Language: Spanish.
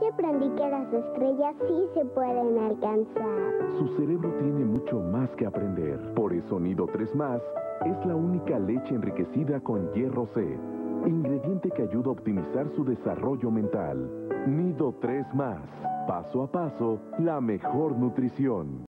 hoy aprendí que las estrellas sí se pueden alcanzar. Su cerebro tiene mucho más que aprender. Por eso Nido 3 más es la única leche enriquecida con hierro C, ingrediente que ayuda a optimizar su desarrollo mental. Nido 3 más. Paso a paso, la mejor nutrición.